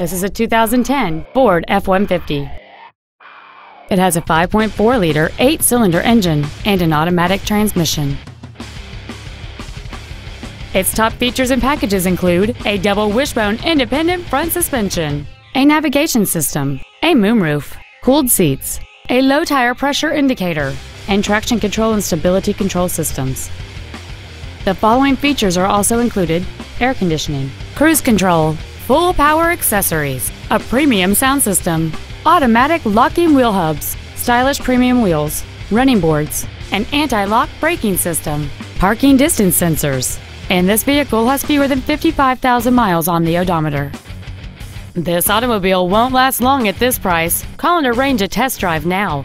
This is a 2010 Ford F-150. It has a 5.4-liter, eight-cylinder engine and an automatic transmission. Its top features and packages include a double wishbone independent front suspension, a navigation system, a moonroof, cooled seats, a low tire pressure indicator, and traction control and stability control systems. The following features are also included air conditioning, cruise control, full power accessories, a premium sound system, automatic locking wheel hubs, stylish premium wheels, running boards, an anti-lock braking system, parking distance sensors, and this vehicle has fewer than 55,000 miles on the odometer. This automobile won't last long at this price. Call and arrange a test drive now.